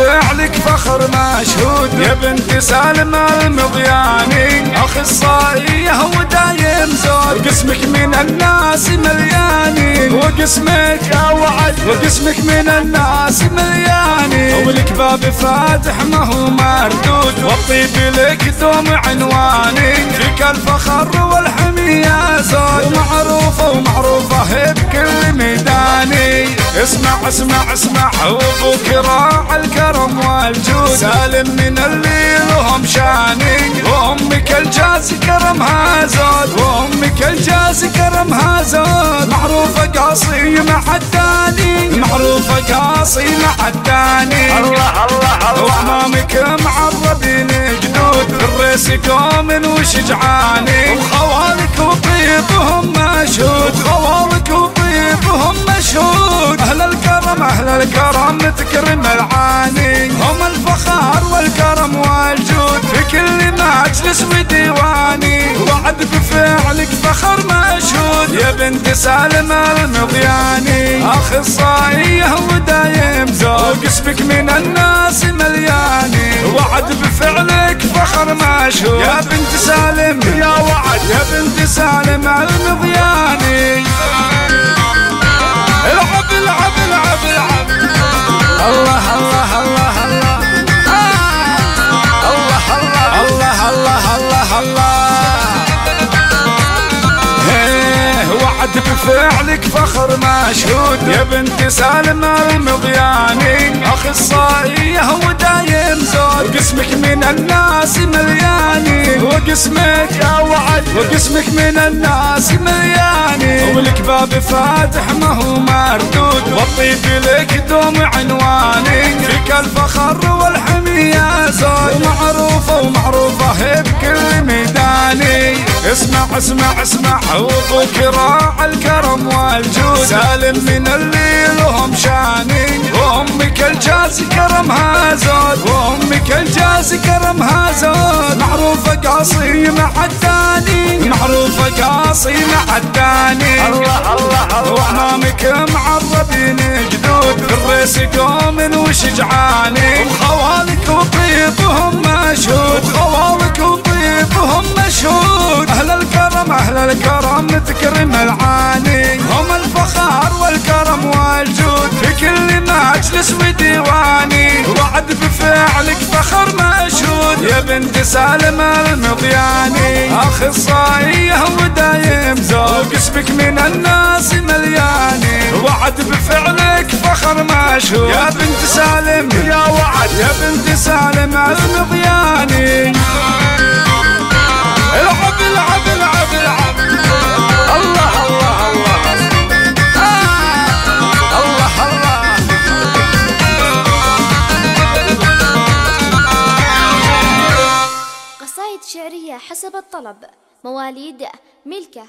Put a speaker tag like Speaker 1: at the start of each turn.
Speaker 1: بفعلك فخر مشهود. يا بنت سالم المضياني اخصائيه ودايم زود. قسمك من الناس ملياني وقسمك يا وعد. وقسمك من الناس ملياني ولك باب فاتح ما هو مردود. والطيب لك دوم عنواني فيك الفخر والحمية زود. معروفة اسمع اسمع اسمع. وابوك راع الكرم والجود. سالم من اللي لهم شاني وأمك الجاز كرمها زود وأمك الجاز كرمها زود معروفة قاصي مع الثاني معروفة قاصي مع الثاني
Speaker 2: الله الله الله.
Speaker 1: وأمامك معربين جدود الريس قوم وشجعاني الكرم أهل الكرم تكرم العاني هم الفخار والكرم والجود في كل مجلس وديواني. وعد بفعلك فخر مشهود يا بنت سالم المضياني اخصائيه ودايم زود قسمك من الناس ملياني. وعد بفعلك فخر مشهود يا بنت سالم. يا وعد يا بنت سالم المضياني وعد بفعلك فخر مشهود. يا بنت سالم المضياني اخصائيه ودايم زود. قسمك من الناس ملياني وقسمك يا وعد وقسمك من الناس ملياني ولك باب فاتح ما هو مردود. والطيب لك دوم عنواني فيك الفخر والحمية زود. معروفة ومعروفة بكل اسمع اسمع اسمع. وابوك راع الكرم والجود. سالم من اللي لهم شاني وامك الجاز كرمها زود وامك الجاز كرمها زود معروفة قاصي مع الثاني معروفة قاصي مع الثاني
Speaker 2: الله الله الله.
Speaker 1: وأمامك معربين جدود. الريس قوم وشجعاني تكرم العاني هم الفخار والكرم والجود في كل مجلس وديواني. وعد بفعلك فخر مشهود. يا بنت سالم المضياني اخصائيه ودايم زود قسمك من الناس ملياني. وعد بفعلك فخر مشهود. يا بنت سالم يا وعد. يا بنت سالم المضياني
Speaker 3: حسب الطلب. مواليد ملكة.